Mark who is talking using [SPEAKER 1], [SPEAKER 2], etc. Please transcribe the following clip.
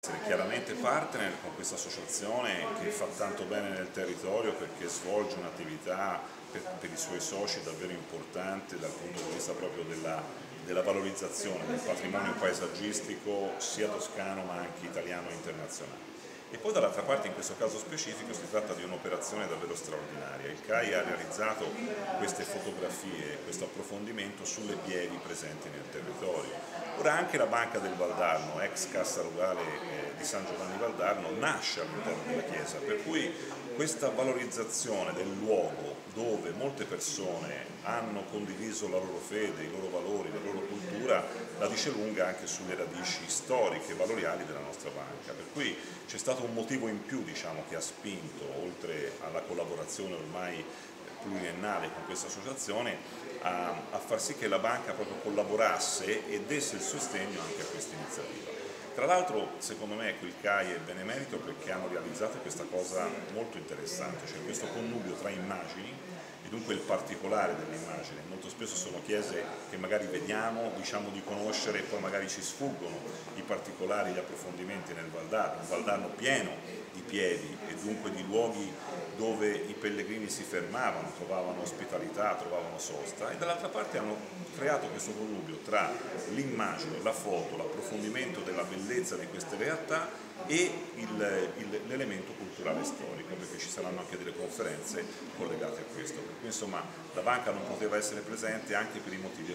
[SPEAKER 1] essere chiaramente partner con questa associazione che fa tanto bene nel territorio perché svolge un'attività per, per, i suoi soci davvero importante dal punto di vista proprio della, della valorizzazione del patrimonio paesaggistico sia toscano ma anche italiano e internazionale. E poi dall'altra parte in questo caso specifico si tratta di un'operazione davvero straordinaria. Il CAI ha realizzato queste fotografie, questo approfondimento sulle pievi presenti nel territorio. Ora anche la Banca del Valdarno, ex Cassa Rurale eh, di San Giovanni Valdarno, nasce all'interno della chiesa, per cui questa valorizzazione del luogo dove molte persone hanno condiviso la loro fede, i loro valori, la loro cultura, la dice lunga anche sulle radici storiche e valoriali della nostra banca. Per cui c'è stato un motivo in più diciamo, che ha spinto, oltre alla collaborazione ormai pluriennale con questa associazione, a, a far sì che la banca proprio collaborasse e desse il sostegno anche a questa iniziativa. Tra l'altro secondo me ecco, il CAI è benemerito perché hanno realizzato questa cosa molto interessante, cioè questo connubio tra immagini e dunque il particolare dell'immagine. Molto spesso sono chiese che magari vediamo, diciamo di conoscere e poi magari ci sfuggono i particolari, gli approfondimenti nel Valdarno, un Valdarno pieno di piedi e dunque di luoghi dove i pellegrini si fermavano, trovavano ospitalità, trovavano sosta e dall'altra parte hanno creato questo connubio tra l'immagine, la foto, l'approfondimento della bellezza di queste realtà e l'elemento culturale storico, perché ci saranno anche delle conferenze collegate a questo. Per cui insomma la banca non poteva essere presente anche per i motivi